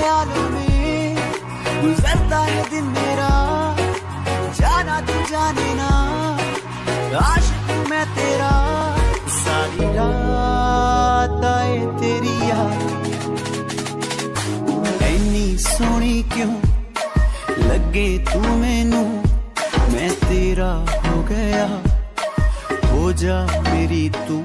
ख्यालों में गुजरता है दिन मेरा। जाना तू जाने ना, आशिक मैं तेरा। सारी रात आए तेरी याद। ਇੰਨੀ सोनी क्यों लगे तू मैनू? मैं तेरा हो गया, हो जा मेरी तू।